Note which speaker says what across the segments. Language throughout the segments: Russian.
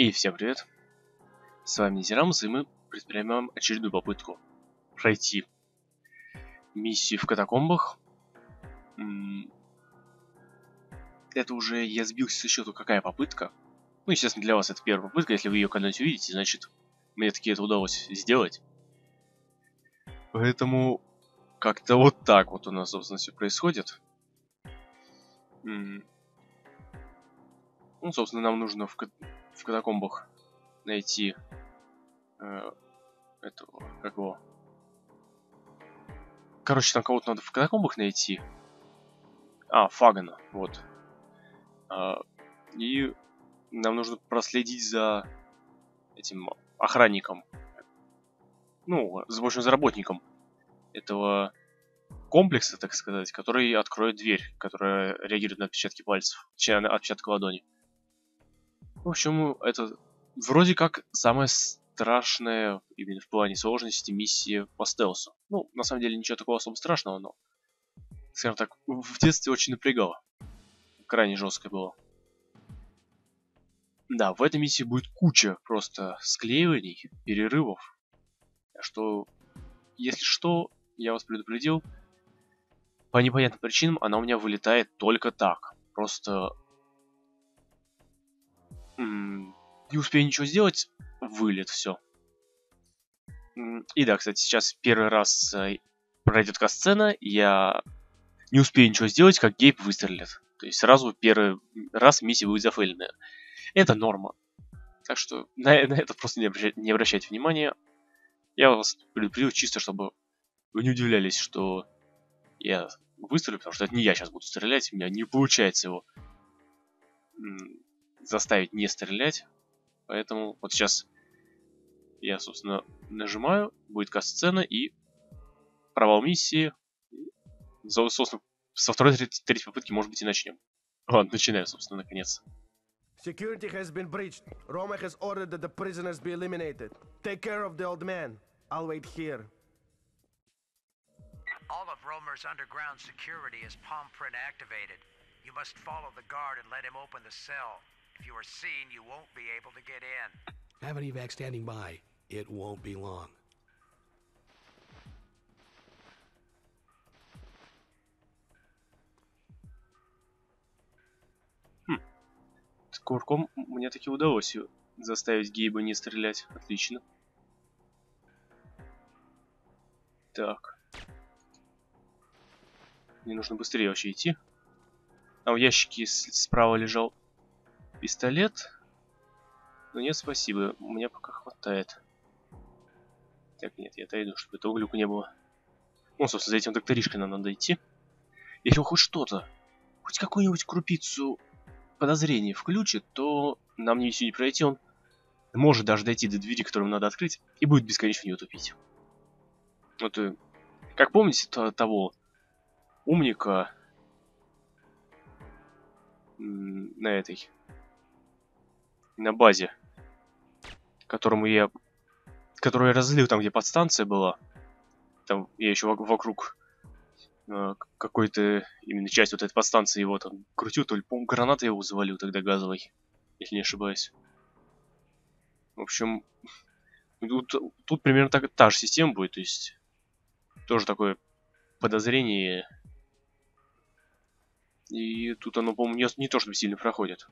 Speaker 1: И всем привет! С вами Зерамус, и мы предпринимаем очередную попытку пройти миссию в катакомбах. Это уже я сбился со счету, какая попытка. Ну, естественно, для вас это первая попытка. Если вы ее когда-нибудь увидите, значит, мне таки это удалось сделать. Поэтому как-то вот так вот у нас, собственно, все происходит. Ну, собственно, нам нужно в, в катакомбах найти э, этого, как его... Короче, там кого-то надо в катакомбах найти. А, Фагана, вот. А, и нам нужно проследить за этим охранником. Ну, за, в общем, за работником этого комплекса, так сказать, который откроет дверь, которая реагирует на отпечатки пальцев, на отпечаток ладони. В общем, это вроде как самая страшная, именно в плане сложности, миссия по стелсу. Ну, на самом деле, ничего такого особо страшного, но, скажем так, в детстве очень напрягало. Крайне жестко было. Да, в этой миссии будет куча просто склеиваний, перерывов. Что, если что, я вас предупредил, по непонятным причинам она у меня вылетает только так. Просто не успею ничего сделать, вылет, все. И да, кстати, сейчас первый раз э, пройдет касцена, я не успею ничего сделать, как Гейб выстрелит. То есть сразу первый раз миссия будет зафейленная. Это норма. Так что на, на это просто не, обращать, не обращайте внимания. Я вас предупредил чисто, чтобы вы не удивлялись, что я выстрелю, потому что это не я сейчас буду стрелять, у меня не получается его заставить не стрелять. Поэтому вот сейчас я, собственно, нажимаю, будет касцена и провал миссии. Собственно, со второй, третьей попытки, может быть, и начнем. Ладно, начинаем, собственно, наконец. Security has been breached. Roma has ordered that the prisoners be eliminated. Take care of the old man. I'll wait here. All of Romer's underground security is palm print activated. You must follow the guard and let him open the cell. If you are seen, you won't be able to get in. Have an evac standing by. It won't be long. Хм. С курком мне таки удалось заставить Гейба не стрелять. Отлично. Так. Мне нужно быстрее вообще идти. А в ящике справа лежал Пистолет? Ну нет, спасибо. У меня пока хватает. Так, нет, я отойду, чтобы этого глюка не было. Ну, собственно, за этим докторишкой нам надо идти. Если он хоть что-то, хоть какую-нибудь крупицу подозрения включит, то нам не все не пройти, он может даже дойти до двери, которую надо открыть, и будет бесконечно в нее тупить. Вот, э, как помните то, того умника на этой на базе, которому я, которую я разлил там, где подстанция была. Там я еще вокруг э, какой-то именно часть вот этой подстанции его там крутил, то ли, по граната его завалил тогда газовой, если не ошибаюсь. В общем, тут, тут примерно так, та же система будет, то есть тоже такое подозрение. И тут оно, по-моему, не, не то, чтобы сильно проходит.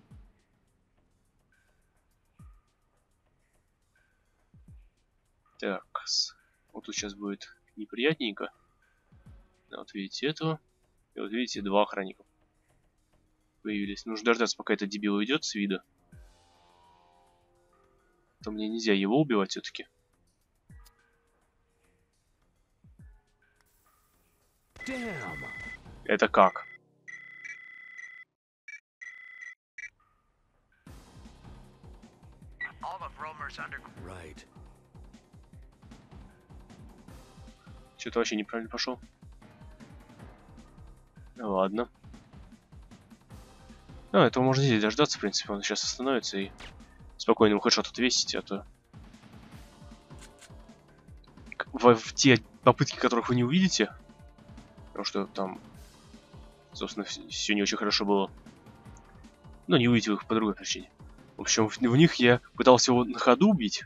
Speaker 1: Так, вот тут сейчас будет неприятненько. Вот видите этого. И вот видите, два охранника появились. Нужно дождаться, пока этот дебил уйдет с вида. То мне нельзя его убивать все-таки. Это как? Right. Что-то вообще неправильно пошел. Ну ладно. Ну, этого можно здесь дождаться, в принципе. Он сейчас остановится и спокойно ему хэдшот отвесить, а то... В, в те попытки, которых вы не увидите, потому что там, собственно, все не очень хорошо было. Но не увидите их по другой причине. В общем, в, в них я пытался его на ходу убить.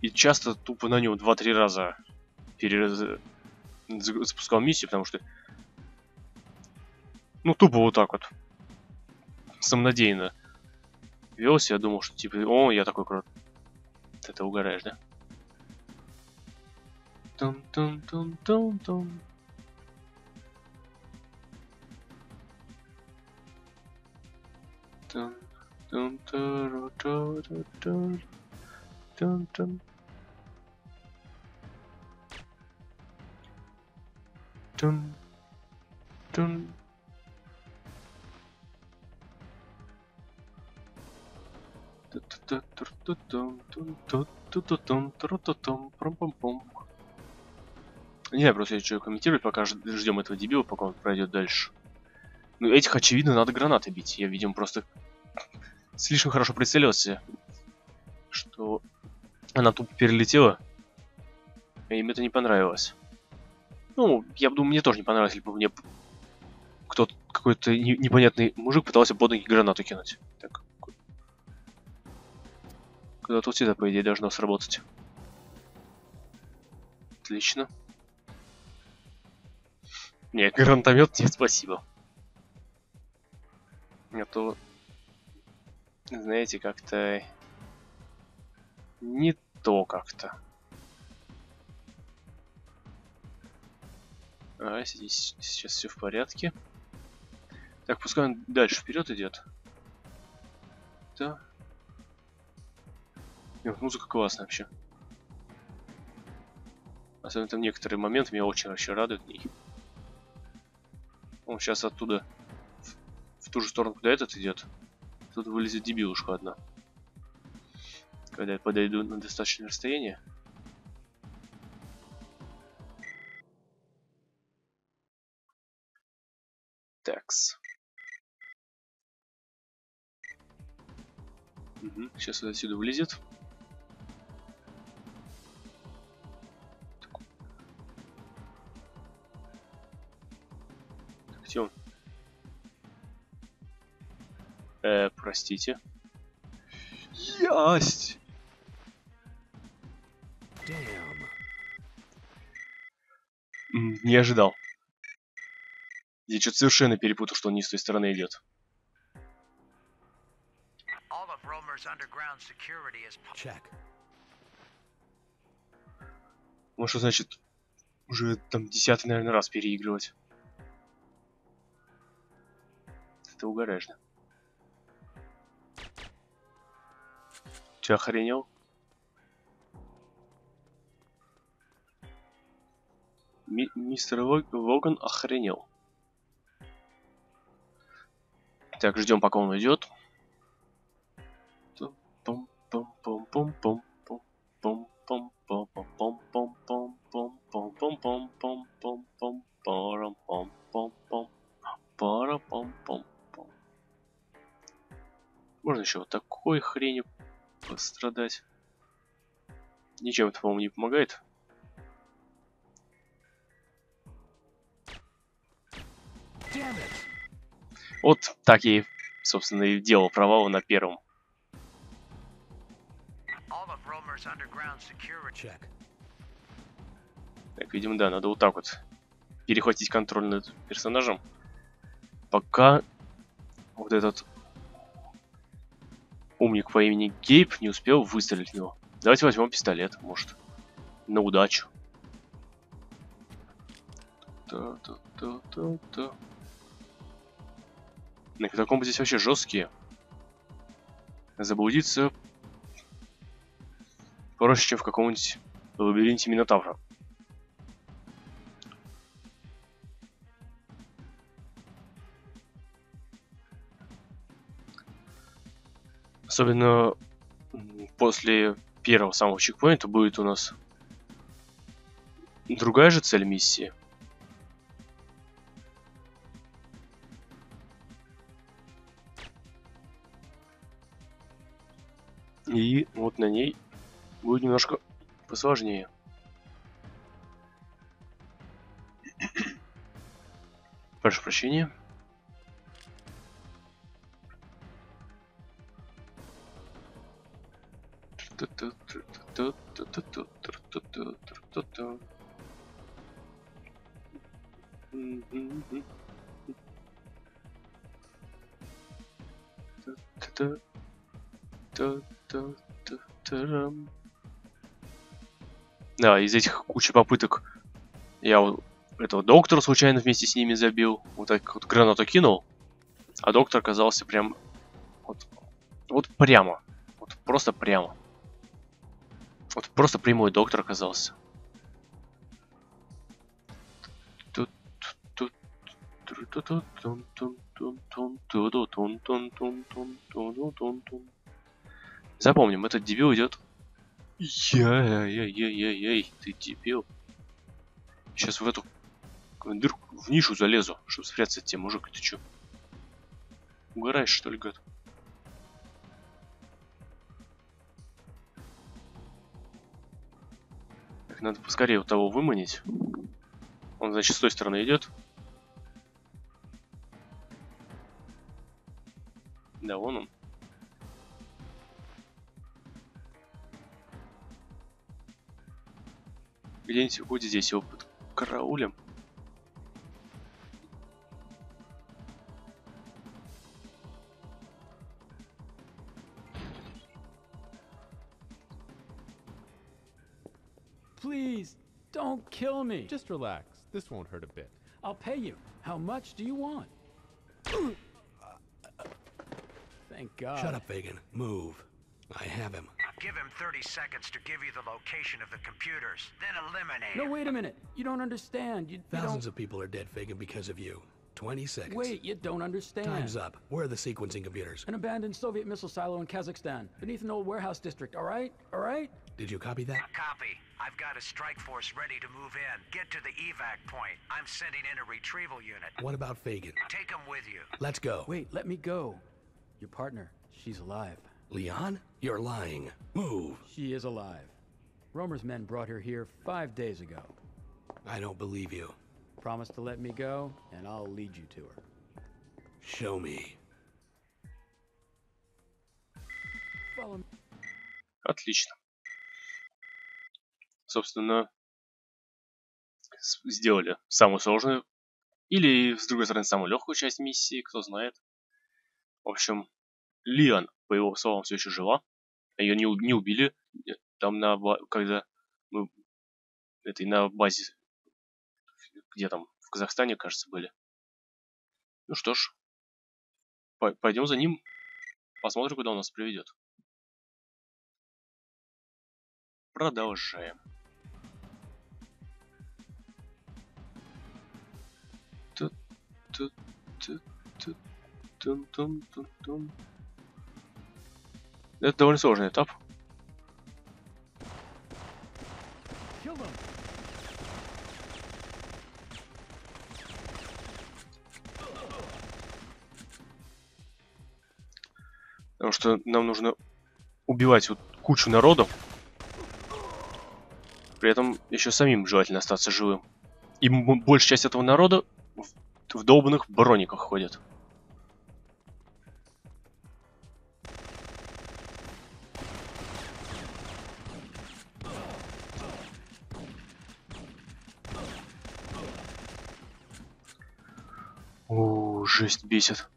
Speaker 1: И часто тупо на нем 2-3 раза перераз... запускал миссию, потому что... Ну, тупо вот так вот. Самонадеянно. Велся, я думал, что типа, о, я такой крут. Ты это угораешь, да? Тум-тум-тум-тум-тум. Тум. Dun, dun, dun, dun, dun, dun, dun. Dun, dun. Не просто я что комментировать, пока ждем этого дебила, пока он пройдет дальше. Ну, этих, очевидно, надо гранаты бить. Я, видимо, просто слишком хорошо прицелился, что она тупо перелетела. И им это не понравилось. Ну, я думаю, мне тоже не понравилось, либо мне кто-то, какой-то непонятный мужик пытался под ноги гранату кинуть. Так. Когда тут это, по идее, должно сработать. Отлично. Не, гранатомет нет, спасибо. А то знаете, как-то не то как-то. А, здесь сейчас все в порядке. Так, пускай он дальше вперед идет. Да. Нет, музыка классная вообще. Особенно там некоторые моменты меня очень вообще радуют. Он сейчас оттуда в, в ту же сторону, куда этот идет. Тут вылезет дебилушка одна. Когда я подойду на достаточное расстояние. Угу, сейчас он отсюда вылезет. Он? Э, простите. Ясть! Не ожидал. Я что-то совершенно перепутал, что он не с той стороны идет. Может, значит, уже там десятый, наверное, раз переигрывать. Это угораешь, да? Че, охренел? Ми мистер Логан охренел. Так, ждем, пока он идет. Можно еще вот такой хренью пострадать. Ничем это, по-моему, не помогает. Вот так я, собственно, и делал провалы на первом. Так, видимо, да, надо вот так вот перехватить контроль над персонажем. Пока вот этот умник по имени Гейб не успел выстрелить в него. Давайте возьмем пистолет, может. На удачу. Та -та -та -та -та. На катакомбы здесь вообще жесткие. Заблудиться проще, чем в каком-нибудь лабиринте Минотавра. Особенно после первого самого чекпоинта будет у нас другая же цель миссии. Немножко посложнее. Прошу прощения. Да, из этих кучи попыток я вот этого доктора случайно вместе с ними забил. Вот так вот гранату кинул. А доктор оказался прям... Вот, вот прямо. Вот просто прямо. Вот просто прямой доктор оказался. Запомним, этот дебил идет. Яй-яй-яй-яй-яй, ты дебил. Сейчас в эту дырку, в нишу залезу, чтобы спрятаться от тебя, мужик, ты чё? Угораешь, что ли, гад? Так, надо поскорее вот того выманить. Он, значит, с той стороны идет. Да, вон он. Где-нибудь вот здесь его под караулем.
Speaker 2: Please, don't kill me.
Speaker 3: Just relax. This won't hurt a bit.
Speaker 2: I'll pay you. How much do you want? Thank God.
Speaker 4: Shut up, Fagan. Move. I have him.
Speaker 5: Give him 30 seconds to give you the location of the computers, then eliminate
Speaker 2: No,
Speaker 5: him.
Speaker 2: wait a minute. You don't understand. You, you
Speaker 4: Thousands
Speaker 2: don't...
Speaker 4: of people are dead, Fagan, because of you. 20 seconds.
Speaker 2: Wait, you don't understand.
Speaker 4: Time's up. Where are the sequencing computers?
Speaker 2: An abandoned Soviet missile silo in Kazakhstan, beneath an old warehouse district. All right? All right?
Speaker 4: Did you copy that?
Speaker 5: Copy. I've got a strike force ready to move in. Get to the evac point. I'm sending in a retrieval unit.
Speaker 4: What about Fagan?
Speaker 5: Take him with you.
Speaker 4: Let's go.
Speaker 2: Wait, let me go. Your partner, she's alive.
Speaker 4: Leon? You're lying. Move.
Speaker 2: She is alive. Romer's men brought her here five days ago.
Speaker 4: I don't believe you.
Speaker 2: Promise to let me go, and I'll lead you to her.
Speaker 4: Show me.
Speaker 2: Follow me.
Speaker 1: Отлично. Собственно, сделали самую сложную или, с другой стороны, самую легкую часть миссии, кто знает. В общем, Лиан, по его словам, все еще жива. Ее не, не убили. Э, Там на когда мы этой на базе, где там, в Казахстане, кажется, были. Ну что ж, пой- пойдем за ним, посмотрим, куда он нас приведет. Продолжаем. Ту- ту- ту- ту- тун-тун-тун-тун. Это довольно сложный этап. Потому что нам нужно убивать вот кучу народу. При этом еще самим желательно остаться живым. И большая часть этого народа в долбанных брониках ходит. Жесть бесит.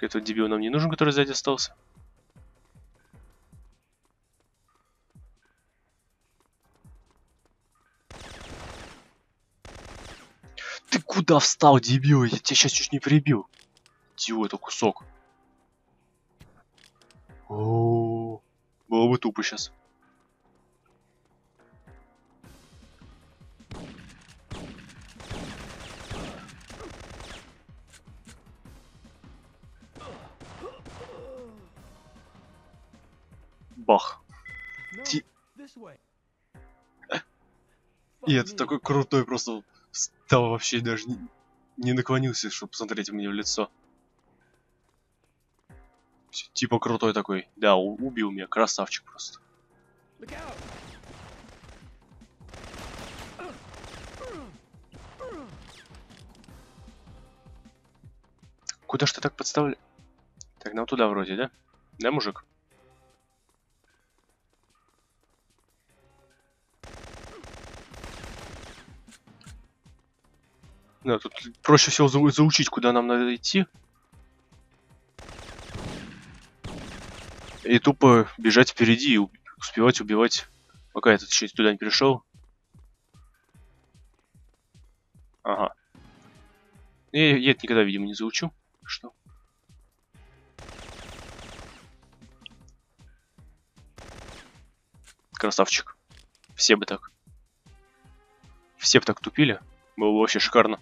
Speaker 1: Этот дебил нам не нужен, который сзади остался. Куда встал, дебил? Я тебя сейчас чуть не прибил. Идиота кусок. О, было бы тупо сейчас. Бах. Ти-
Speaker 2: way.
Speaker 1: И это такой крутой, просто встал вообще даже не, не наклонился, чтобы посмотреть мне в лицо. Типа крутой такой. Да, убил меня, красавчик просто. Куда ж ты так подставляешь? Так, нам туда вроде, да? Да, мужик? Да, тут проще всего зау- заучить, куда нам надо идти. И тупо бежать впереди и успевать убивать, пока этот еще туда не пришел. Ага. Я, я это никогда, видимо, не заучу. Что? Красавчик. Все бы так. Все бы так тупили. Было бы вообще шикарно.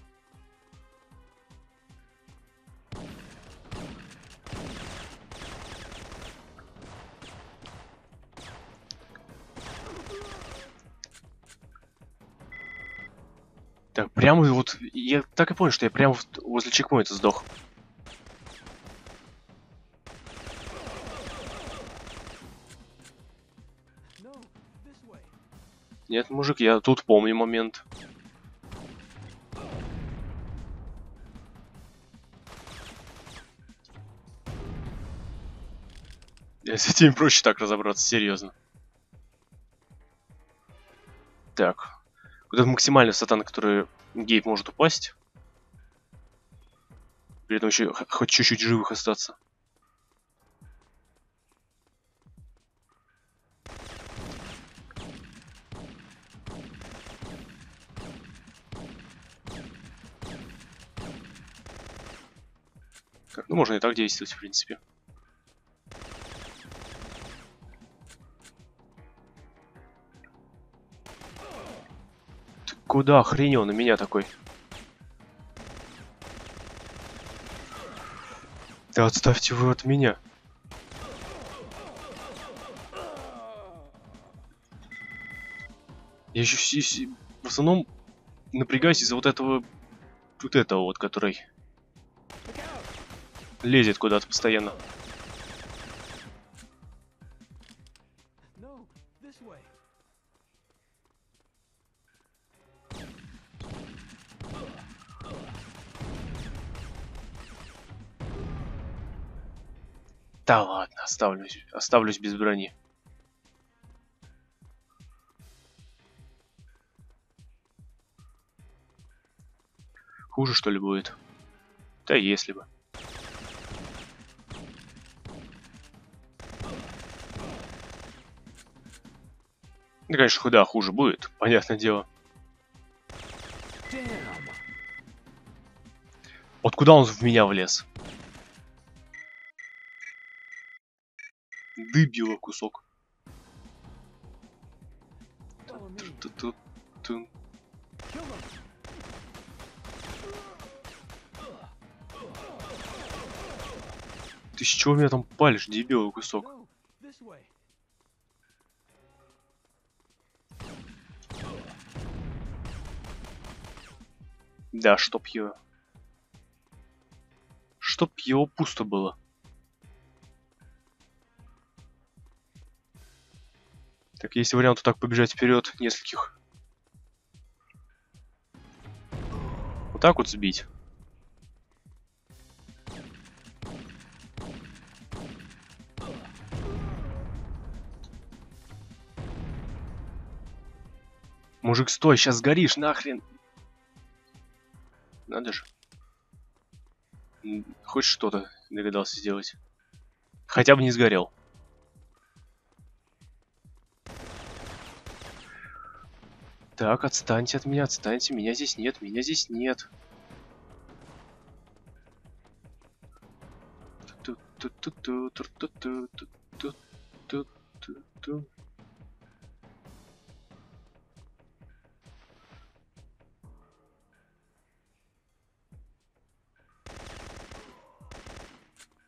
Speaker 1: Так, прямо вот... Я так и понял, что я прямо возле чекпоинта сдох. Нет, мужик, я тут помню момент. С этим проще так разобраться, серьезно. Так. Вот это максимальная высота, на гейп может упасть. При этом еще хоть чуть-чуть живых остаться. Ну можно и так действовать, в принципе. Куда охренел на меня такой? Да отставьте вы от меня. Я еще все- в основном напрягаюсь из-за вот этого вот этого вот, который лезет куда-то постоянно. Оставлюсь, оставлюсь без брони. Хуже что ли будет? Да если бы. Ну, конечно, куда хуже будет, понятное дело. Вот куда он в меня влез? Дыбило кусок. Ты с чего меня там палишь, дебилый кусок? Да, чтоб его... Чтоб его пусто было. Так, есть вариант вот так побежать вперед нескольких. Вот так вот сбить. Мужик, стой, сейчас сгоришь, нахрен. Надо же. Хоть что-то догадался сделать. Хотя бы не сгорел. Так, отстаньте от меня, отстаньте. Меня здесь нет, меня здесь нет.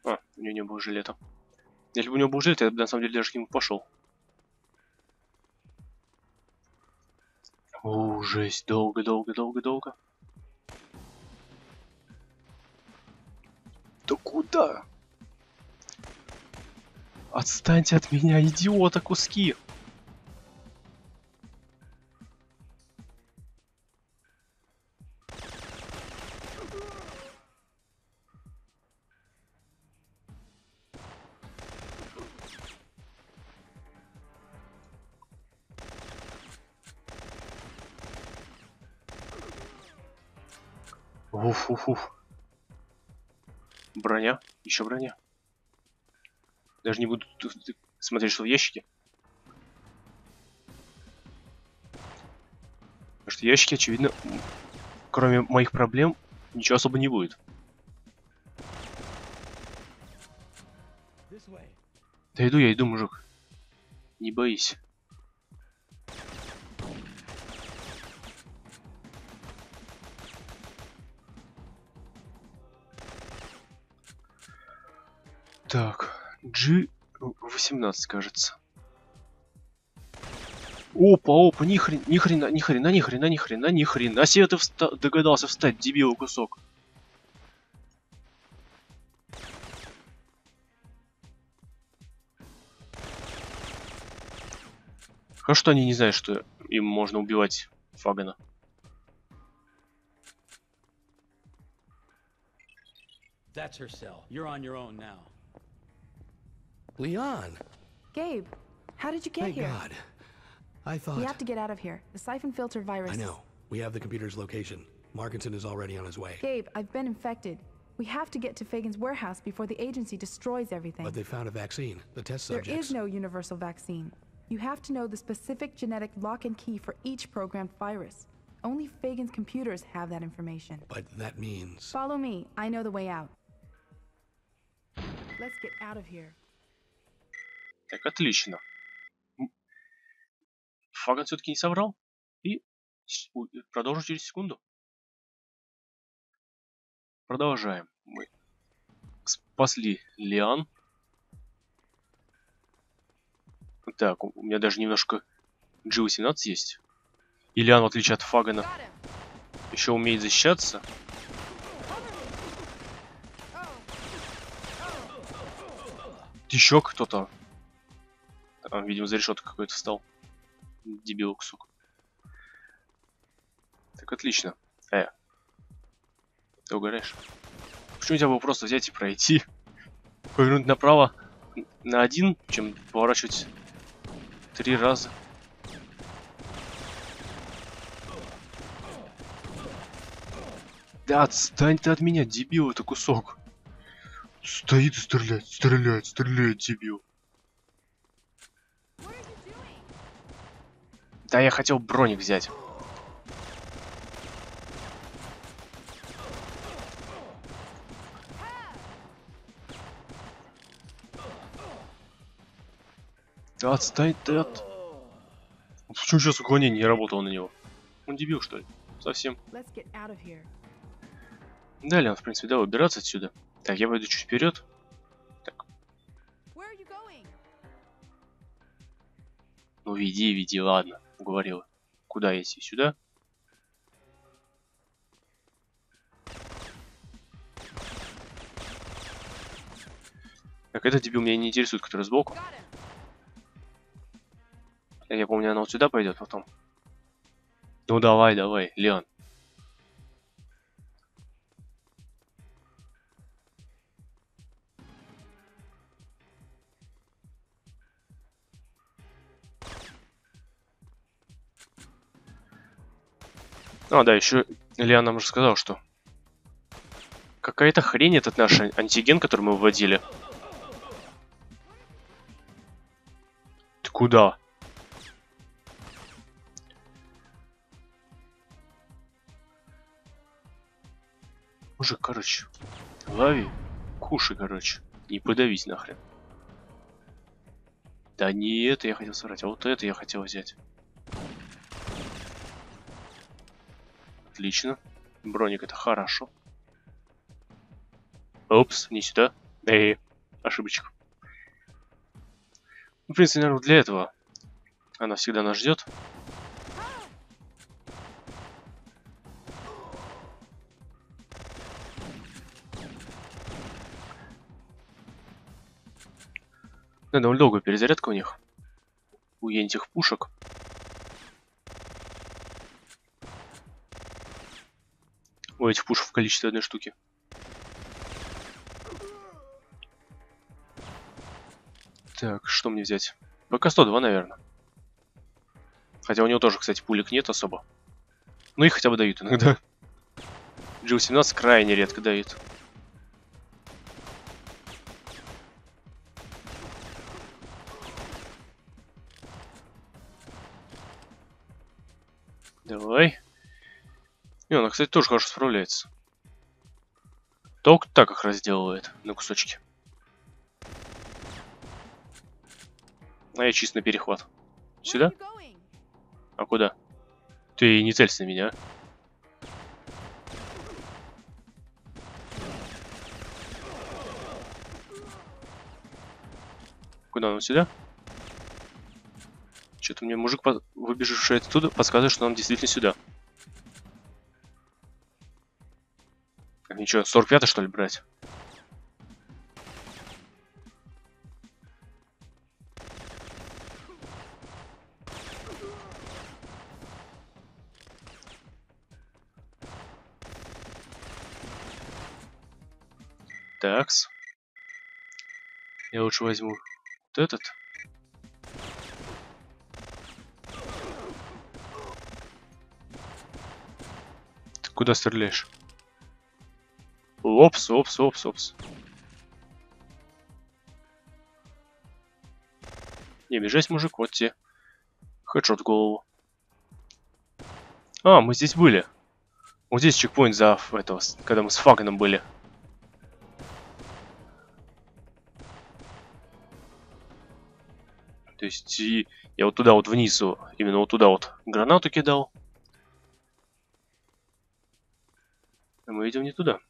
Speaker 1: А, у него не было жилета. Если бы у него был жилет, я бы на самом деле даже к нему пошел. О, жесть, долго, долго, долго, долго. Да куда? Отстаньте от меня, идиота, куски! Уф, уф, уф. Броня, еще броня. Даже не буду смотреть, что в ящике. Потому что ящики, очевидно, кроме моих проблем, ничего особо не будет. Да иду я, иду, мужик. Не боись. Так, G18, кажется. Опа, опа, ни хрена, ни хрена, ни хрена, ни хрена, ни хрена, ни хрена себе ты вста- догадался встать, дебил кусок. Хорошо, что они не знают, что им можно убивать Фагана.
Speaker 2: That's her cell. You're on your own now.
Speaker 4: Leon!
Speaker 6: Gabe, how did you get
Speaker 4: Thank
Speaker 6: here?
Speaker 4: God. I thought.
Speaker 6: We have to get out of here. The siphon filter virus.
Speaker 4: I know. We have the computer's location. Markinson is already on his way.
Speaker 6: Gabe, I've been infected. We have to get to Fagan's warehouse before the agency destroys everything.
Speaker 4: But they found a vaccine. The test
Speaker 6: there
Speaker 4: subjects.
Speaker 6: is no universal vaccine. You have to know the specific genetic lock and key for each programmed virus. Only Fagan's computers have that information.
Speaker 4: But that means.
Speaker 6: Follow me. I know the way out. Let's get out of here.
Speaker 1: Так, отлично. Фаган все-таки не соврал. И у- продолжим через секунду. Продолжаем. Мы спасли Лиан. Так, у меня даже немножко G18 есть. И Лиан, в отличие от Фагана, еще умеет защищаться. Еще кто-то там, видимо, за решеткой какой-то встал. Дебил кусок. Так, отлично. Э. Ты угораешь? Почему нельзя было просто взять и пройти? Повернуть направо на один, чем поворачивать три раза. Да отстань ты от меня, дебил, это кусок. Стоит и стреляет, стреляет, стреляет, дебил. Да, я хотел броник взять. Да отстань ты от... Почему сейчас уклонение не работало на него? Он дебил, что ли? Совсем. Далее, он, в принципе, да, убираться отсюда. Так, я пойду чуть вперед.
Speaker 6: Going?
Speaker 1: Ну, веди, веди, ладно, уговорила. Куда идти? Сюда? Так, этот дебил меня не интересует, который сбоку. Я помню, она вот сюда пойдет потом. Ну давай, давай, Леон. А, да, еще Илья нам уже сказал, что какая-то хрень этот наш ан- антиген, который мы вводили. Ты куда? Мужик, короче, лови, кушай, короче, не подавись нахрен. Да не это я хотел собрать, а вот это я хотел взять. Отлично. Броник это хорошо. Опс, не сюда. Эй, ошибочка. Ну, в принципе, наверное, для этого она всегда нас ждет. Да, довольно долгая перезарядка у них. У этих пушек. У этих пушек в количестве одной штуки. Так, что мне взять? ПК-102, наверное. Хотя у него тоже, кстати, пулек нет особо. Ну и хотя бы дают иногда. G18 крайне редко дают. Кстати, тоже хорошо справляется. Только так их разделывает на кусочки. А я чисто на перехват. Сюда? А куда? Ты не целься на меня. Куда он сюда? Что-то мне мужик, выбежавший оттуда, подсказывает, что нам действительно сюда. Ничего, 45 что ли брать? Такс. Я лучше возьму вот этот. Ты куда стреляешь? Опс, опс, опс, опс. Не бежать, мужик, вот тебе. Хедшот в голову. А, мы здесь были. Вот здесь чекпоинт за этого, когда мы с Фаганом были. То есть и я вот туда вот внизу, именно вот туда вот гранату кидал. А мы идем не туда.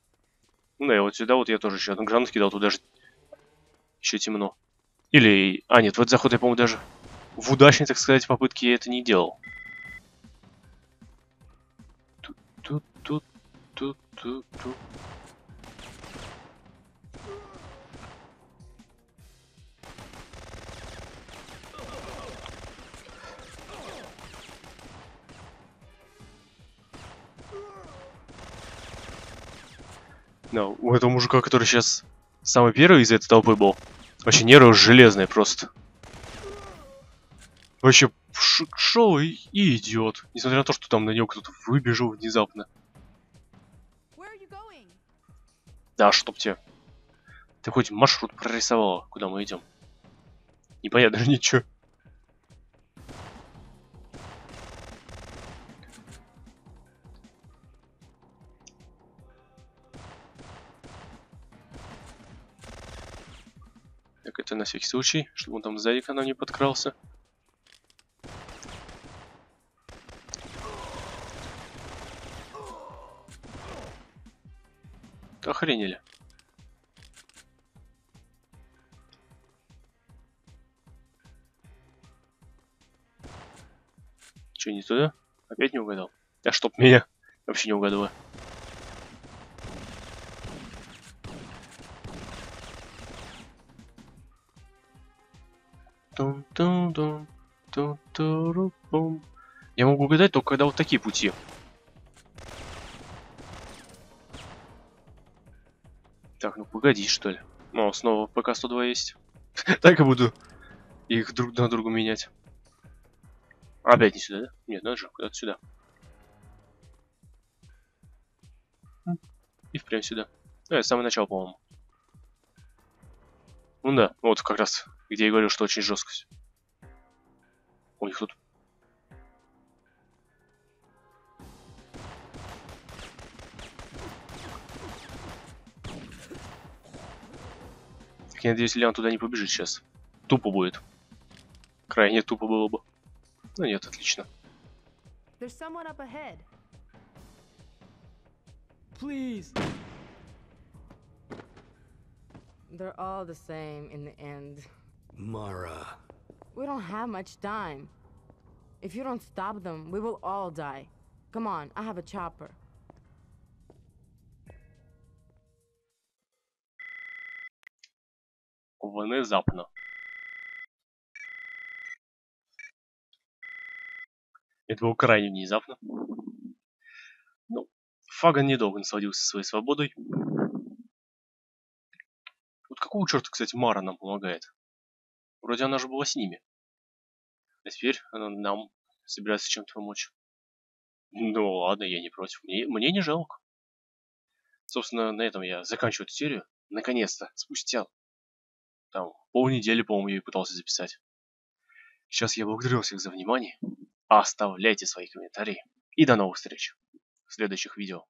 Speaker 1: Ну да, и вот сюда вот я тоже еще одну гранату кидал, туда же еще темно. Или... А, нет, в этот заход я, по-моему, даже в удачной, так сказать, попытке это не делал. Тут, тут, тут, тут, тут, тут. Да, у этого мужика, который сейчас самый первый из этой толпы был, вообще нервы железные просто. Вообще шел и, и идет, несмотря на то, что там на него кто-то выбежал внезапно. Да, чтоб тебе. Ты хоть маршрут прорисовала, куда мы идем. Непонятно даже ничего. Так, это на всякий случай, чтобы он там сзади к нам не подкрался. Охренели. Че, не туда? Опять не угадал? А чтоб меня. Вообще не угадываю. Я могу угадать только когда вот такие пути. Так, ну погоди, что ли. О, снова ПК-102 есть. так и буду их друг на другу менять. Опять не сюда, да? Нет, надо же, куда-то сюда. И впрямь сюда. Ну, это самое начало, по-моему. Ну да, вот как раз, где я говорил, что очень жестко. У них тут... Я надеюсь, Лиан туда не побежит сейчас. Тупо будет. Крайне тупо было бы. Ну нет, отлично.
Speaker 2: Please.
Speaker 7: They're all the same in the end.
Speaker 4: Mara.
Speaker 7: We don't have much time. If you don't stop them, we will all die. Come on, I have a chopper.
Speaker 1: Внезапно. Это было крайне внезапно. Ну, Фаган недолго насладился своей свободой. Вот какого черта, кстати, Мара нам помогает? Вроде она же была с ними. А теперь она нам собирается чем-то помочь. Ну ладно, я не против. Мне, мне не жалко. Собственно, на этом я заканчиваю эту серию. Наконец-то, спустя там полнедели, по-моему, я и пытался записать. Сейчас я благодарю всех за внимание. Оставляйте свои комментарии. И до новых встреч в следующих видео.